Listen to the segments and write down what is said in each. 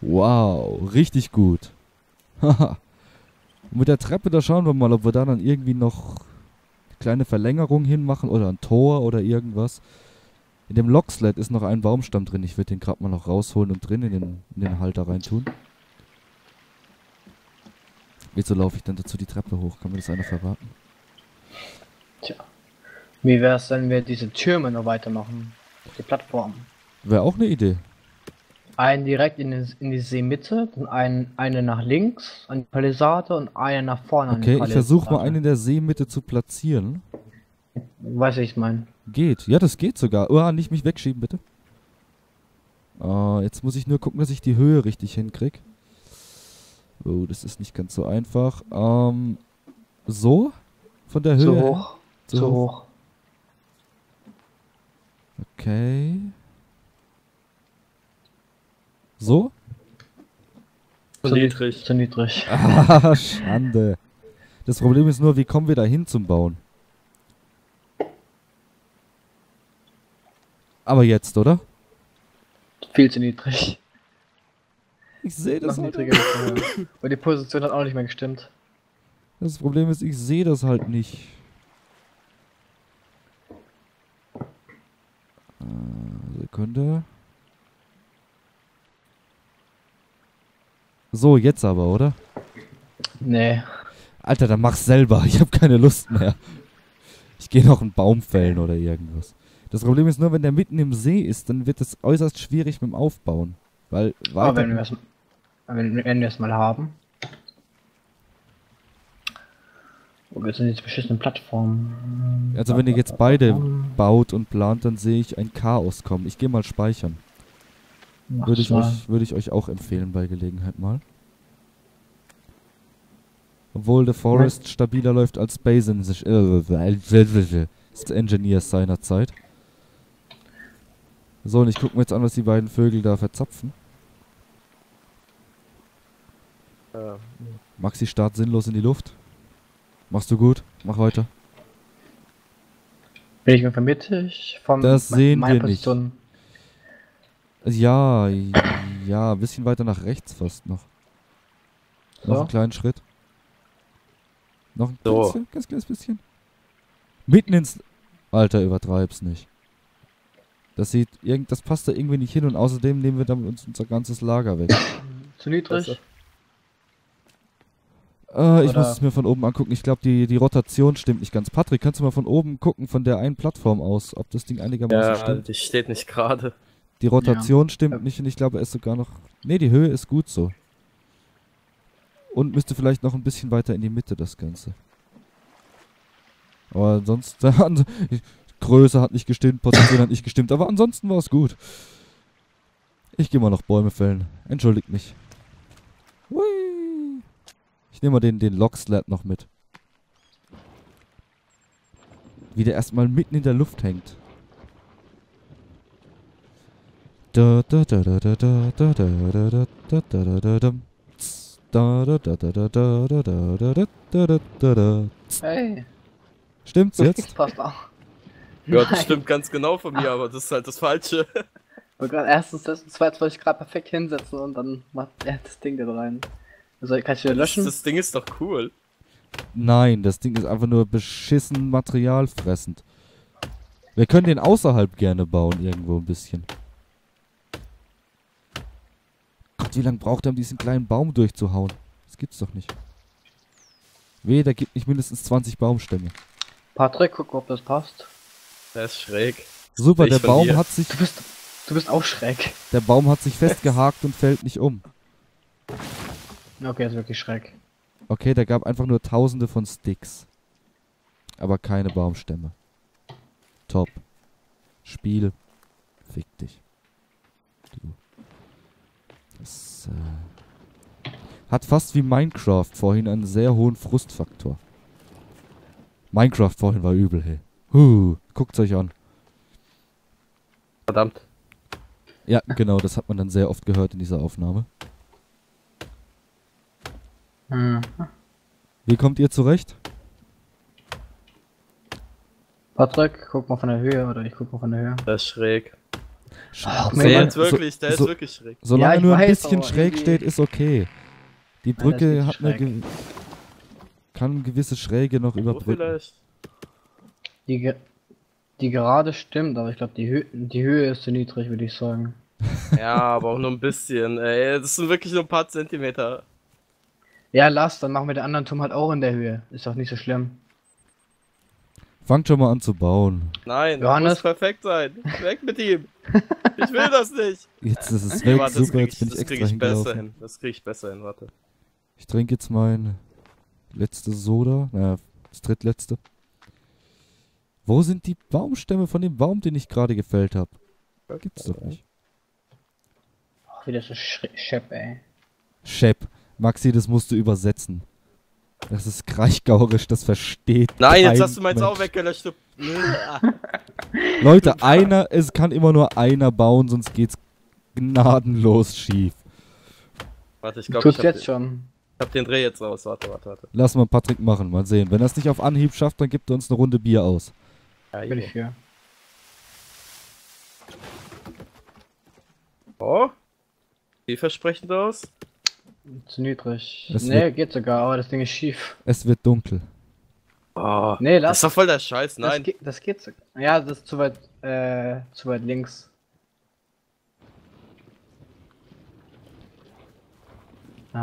Wow, richtig gut. Haha. Und mit der Treppe, da schauen wir mal, ob wir da dann irgendwie noch eine kleine Verlängerung hinmachen oder ein Tor oder irgendwas. In dem Locksled ist noch ein Baumstamm drin. Ich würde den gerade mal noch rausholen und drin in den, in den Halter reintun. Wieso laufe ich dann dazu die Treppe hoch? Kann mir das einer verraten? Tja. Wie wäre es, wenn wir diese Türme noch weitermachen? Die Plattform. Wäre auch eine Idee. Einen direkt in, den, in die Seemitte, dann einen, eine nach links an die Palisade und eine nach vorne an die Okay, ich Palisade. versuche mal einen in der Seemitte zu platzieren. Weiß ich, ich mein. Geht. Ja, das geht sogar. Oh, nicht mich wegschieben, bitte. Ah, jetzt muss ich nur gucken, dass ich die Höhe richtig hinkrieg. Oh, das ist nicht ganz so einfach. Ähm, so? Von der Höhe? Zu hoch. Zu Zu hoch. hoch. Okay. So? Zu niedrig. Zu niedrig. Ah, Schande. Das Problem ist nur, wie kommen wir da hin zum Bauen? Aber jetzt, oder? Viel zu niedrig. Ich sehe Noch das halt. niedriger. Und die Position hat auch nicht mehr gestimmt. Das Problem ist, ich sehe das halt nicht. Äh, Sekunde. So, jetzt aber, oder? Nee. Alter, dann mach's selber. Ich habe keine Lust mehr. Ich gehe noch einen Baum fällen oder irgendwas. Das Problem ist nur, wenn der mitten im See ist, dann wird es äußerst schwierig mit dem Aufbauen. Weil Aber wenn wir es wenn, wenn mal haben. Wo geht's denn jetzt beschissene Plattformen? Also wenn ihr jetzt beide baut und plant, dann sehe ich ein Chaos kommen. Ich gehe mal speichern. Würde ich, euch, würde ich euch auch empfehlen bei Gelegenheit mal. Obwohl The Forest stabiler läuft als Space äh, Engineers seinerzeit. So, und ich gucke mir jetzt an, was die beiden Vögel da verzapfen. Ja. Maxi start sinnlos in die Luft. Machst du gut? Mach weiter. Bin ich mittig? Von Das sehen wir nicht. Ja, ja, ein bisschen weiter nach rechts fast noch. Noch einen kleinen Schritt. Noch ein So. bisschen, ganz kleines bisschen. Mitten ins... Alter, übertreib's nicht. Das sieht irgend, das passt da irgendwie nicht hin und außerdem nehmen wir damit uns unser ganzes Lager weg. Zu niedrig? Äh, ich Oder- muss es mir von oben angucken. Ich glaube, die, die Rotation stimmt nicht ganz. Patrick, kannst du mal von oben gucken, von der einen Plattform aus, ob das Ding einigermaßen Ja, stimmt? die steht nicht gerade. Die Rotation stimmt Ja. nicht und ich glaube, er ist sogar noch. Ne, die Höhe ist gut so. Und müsste vielleicht noch ein bisschen weiter in die Mitte das Ganze. Aber ansonsten. Größe hat nicht gestimmt, Position hat nicht gestimmt, aber ansonsten war es gut. Ich gehe mal noch Bäume fällen. Entschuldigt mich. Hui. Ich nehme mal den, den Locksled noch mit. Wie der erstmal mitten in der Luft hängt. Hey, Stimmt's das jetzt? passt auch. Ja, das Nein. stimmt ganz genau von mir, aber das ist halt das Falsche. Erstens das und zweitens wollte ich gerade perfekt hinsetzen und dann macht er das Ding da rein. Also kann ich wieder Das, löschen? das Ding ist doch cool. Nein, das Ding ist einfach nur beschissen materialfressend. Wir können den außerhalb gerne bauen, irgendwo ein bisschen. Gott, wie lange braucht er, um diesen kleinen Baum durchzuhauen? Das gibt's doch nicht. Weh, der gibt nicht mindestens 20 Baumstämme. Patrick, guck, ob das passt. Der ist schräg. Super, Ich der Baum dir. hat sich, Du bist, du bist auch schräg. der Baum hat sich festgehakt und fällt nicht um. Okay, ist wirklich schräg. Okay, der gab einfach nur tausende von Sticks. Aber keine Baumstämme. Top. Spiel. Fick dich. Du. Das äh, hat fast wie Minecraft vorhin einen sehr hohen Frustfaktor. Minecraft vorhin war übel, hey. Huh, guckt's euch an. Verdammt. Ja, genau, das hat man dann sehr oft gehört in dieser Aufnahme. Hm. Wie kommt ihr zurecht? Patrick, guck mal von der Höhe oder ich guck mal von der Höhe. Der ist schräg. Sch- Ach, Der so- wirklich, der so- ist wirklich schräg. Solange Ja, nur ein weiß, bisschen schräg irgendwie- steht, ist okay. Die Brücke ist hat eine ge kann gewisse Schräge noch So überbrücken. vielleicht. Die, ge- die gerade stimmt, aber ich glaube, die, Hö die Höhe ist zu niedrig, würde ich sagen. Ja, aber auch nur ein bisschen. Ey, das sind wirklich nur ein paar Zentimeter. Ja, lass, dann machen wir den anderen Turm halt auch in der Höhe. Ist doch nicht so schlimm. Fangt schon mal an zu bauen. Nein, Johannes? muss perfekt sein. Weg mit ihm. Ich will das nicht. Jetzt ist es weg, warte, das super, krieg jetzt bin ich das krieg extra ich besser hin. Das krieg ich besser hin, warte. Ich trinke jetzt mein letztes Soda, naja, das drittletzte. Wo sind die Baumstämme von dem Baum, den ich gerade gefällt habe? Gibt's doch nicht. Ach, wieder so Schepp, ey. Shep, Maxi, das musst du übersetzen. Das ist kreichgaurisch, das versteht Nein, jetzt hast du meins auch Mensch. weggelöscht. Du. Leute, einer, es kann immer nur einer bauen, sonst geht's gnadenlos schief. Warte, ich glaube, ich jetzt schon. Ich hab den Dreh jetzt raus. Warte, warte, warte. Lass mal Patrick machen, mal sehen. Wenn er es nicht auf Anhieb schafft, dann gibt er uns eine Runde Bier aus. Ja, Bin hier. ich für. Oh. Vielversprechend aus. Zu niedrig. Das nee, wird- geht sogar, aber das Ding ist schief. Es wird dunkel. Oh. Nee, Das lass. ist doch voll der Scheiß. Das, Nein. geht, das geht sogar. Ja, das ist zu weit, äh, zu weit links. Äh,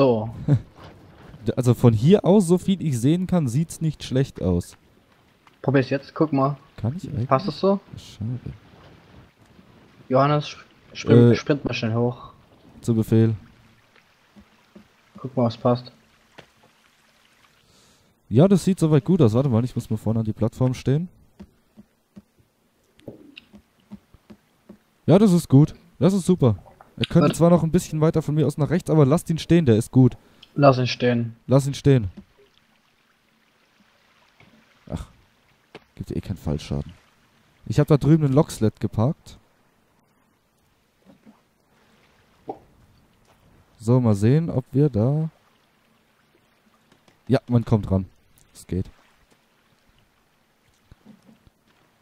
so. Also von hier aus, so viel ich sehen kann, sieht's nicht schlecht aus. Probier's jetzt, guck mal. Kann ich eigentlich? Passt es so? Schade. Johannes, sprint, Äh. sprint mal schnell hoch. Zu Befehl. Guck mal, was passt. Ja, das sieht soweit gut aus. Warte mal, ich muss mal vorne an die Plattform stehen. Ja, das ist gut. Das ist super. Er könnte Warte. zwar noch ein bisschen weiter von mir aus nach rechts, aber lasst ihn stehen, der ist gut. Lass ihn stehen. Lass ihn stehen. Ach, gibt eh keinen Fallschaden. Ich habe da drüben einen Locksled geparkt. So, mal sehen, ob wir da... Ja, man kommt ran. Es geht.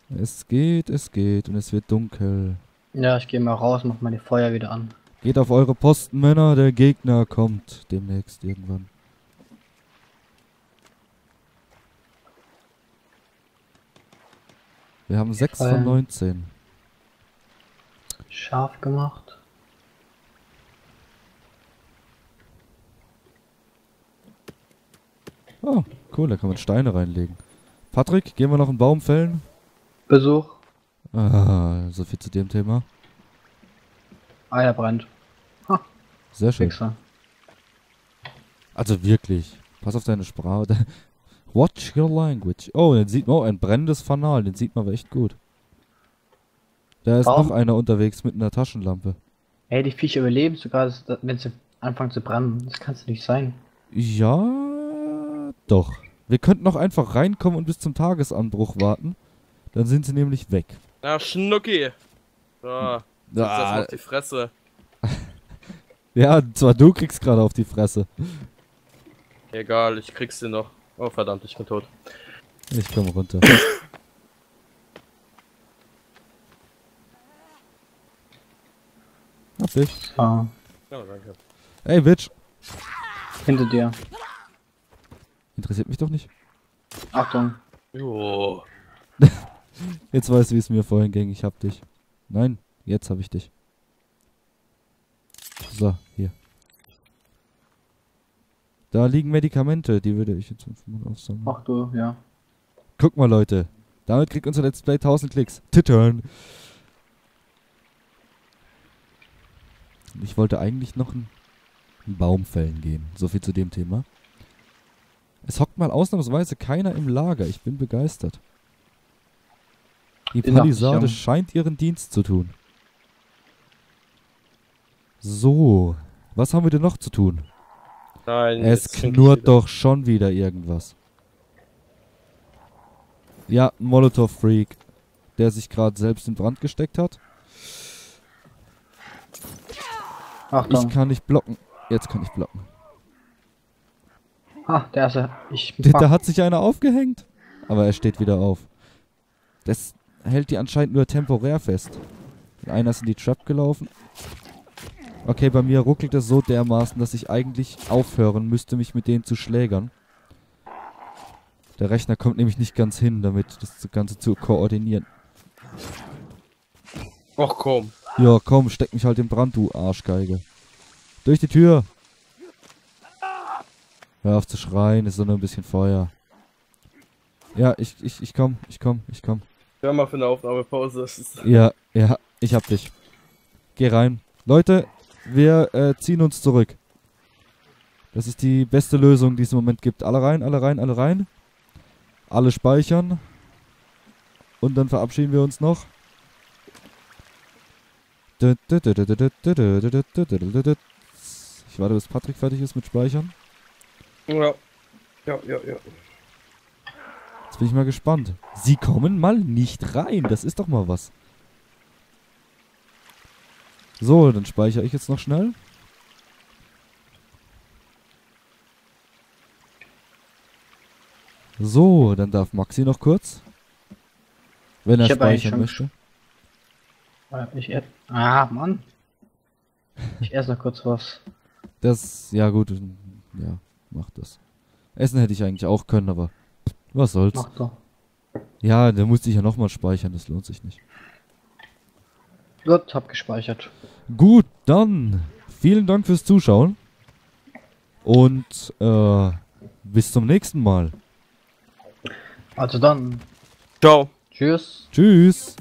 Es geht, es geht und es wird dunkel. Ja, ich gehe mal raus, mach mal die Feuer wieder an. Geht auf eure Posten, Männer, der Gegner kommt demnächst irgendwann. Wir haben 6 von Fallen. 19. Scharf gemacht. Oh, cool, da kann man Steine reinlegen. Patrick, gehen wir noch einen Baum fällen? Besuch. Ah, so viel zu dem Thema. Einer brennt. Sehr schön. Fixer. Also wirklich. Pass auf deine Sprache. Watch your language. Oh, den sieht man. Oh, ein brennendes Fanal. Den sieht man aber echt gut. Da ist Warum? noch einer unterwegs mit einer Taschenlampe. Ey, die Viecher überleben sogar, wenn sie anfangen zu brennen. Das kann es nicht sein. Ja, doch. Wir könnten noch einfach reinkommen und bis zum Tagesanbruch warten. Dann sind sie nämlich weg. Na, Schnucki. So, jetzt das Ah, auf die Fresse. ja, zwar du kriegst gerade auf die Fresse. Egal, ich krieg's dir noch. Oh, verdammt, ich bin tot. Ich komme runter. Hab dich. So, Ja, danke. Ey, Bitch. hinter dir. Interessiert mich doch nicht. Achtung. Jo. Jetzt weißt du, wie es mir vorhin ging. Ich hab dich. Nein, jetzt hab ich dich. So, hier. Da liegen Medikamente, die würde ich jetzt mal aufsammeln. Ach du, ja. Guck mal, Leute. Damit kriegt unser Let's Play 1000 Klicks. Tittern. Ich wollte eigentlich noch einen, einen Baum fällen gehen. So viel zu dem Thema. Es hockt mal ausnahmsweise keiner im Lager. Ich bin begeistert. Die Palisade scheint ihren Dienst zu tun. So. Was haben wir denn noch zu tun? Nein, Es knurrt doch schon wieder irgendwas. Ja, ein Molotov-Freak, der sich gerade selbst in Brand gesteckt hat. Achtung. Ich kann nicht blocken. Jetzt kann ich blocken. ah, der erste. Ich. Da, da hat sich einer aufgehängt. Aber er steht wieder auf. Das. Hält die anscheinend nur temporär fest. Einer ist in die Trap gelaufen. Okay, bei mir ruckelt es so dermaßen, dass ich eigentlich aufhören müsste, mich mit denen zu schlägern. Der Rechner kommt nämlich nicht ganz hin, damit das Ganze zu koordinieren. Ach komm. Ja, komm, steck mich halt in Brand, du Arschgeige. Durch die Tür! Hör auf zu schreien, ist doch nur ein bisschen Feuer. Ja, ich, ich, ich komm, ich komm, ich komm. Hör mal für eine Aufnahmepause. Ja, ja, ich hab dich. Geh rein. Leute, wir äh, ziehen uns zurück. Das ist die beste Lösung, die es im Moment gibt. Alle rein, alle rein, alle rein. Alle speichern. Und dann verabschieden wir uns noch. Ich warte, bis Patrick fertig ist mit Speichern. ja. Ja, ja, ja. Jetzt bin ich mal gespannt. Sie kommen mal nicht rein. Das ist doch mal was. So, dann speichere ich jetzt noch schnell. So, dann darf Maxi noch kurz. Wenn er Ich speichern möchte. Ich ah, Mann. Ich esse noch kurz was. Das, ja gut, ja, mach das. Essen hätte ich eigentlich auch können, aber was soll's. Mach doch. Ja, da musste ich ja nochmal speichern, das lohnt sich nicht. Gut, hab gespeichert. Gut, dann vielen Dank fürs Zuschauen. Und äh, bis zum nächsten Mal. Also dann, Ciao. tschüss. Tschüss.